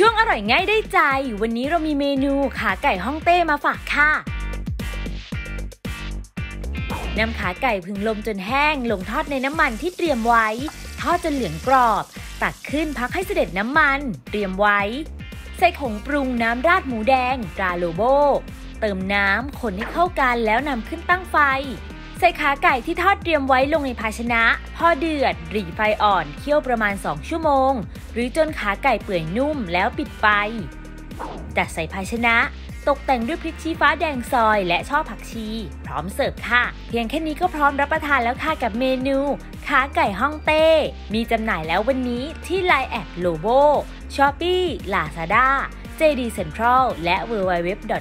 ช่วงอร่อยง่ายได้ใจ วันนี้เรามีเมนูขาไก่ฮ่องเต้มาฝากค่ะนำขาไก่พึงลมจนแห้ง ลงทอดในน้ำมันที่เตรียมไว้ ทอดจนเหลืองกรอบ ตักขึ้นพักให้เสด็จน้ำมัน เตรียมไว้ ใส่ผงปรุงน้ำราดหมูแดงตราโลโบ เติมน้ำคนให้เข้ากันแล้วนำขึ้นตั้งไฟ ใส่ขาไก่ที่ทอดเตรียมไว้ลงในภาชนะ พอเดือดหรี่ไฟอ่อนเคี่ยวประมาณ 2 ชั่วโมง หรือจนขาไก่เปื่อยนุ่มแล้วปิดไฟ จัดใส่ภาชนะ ตกแต่งด้วยพริกชี้ฟ้าแดงซอยและช่อผักชี พร้อมเสิร์ฟค่ะ เพียงแค่นี้ก็พร้อมรับประทานแล้วค่ะกับเมนู ขาไก่ฮ่องเต้ มีจำหน่ายแล้ววันนี้ที่ Line แอด Lobo Shopee Lazada JD Central และ www.lobo.co.th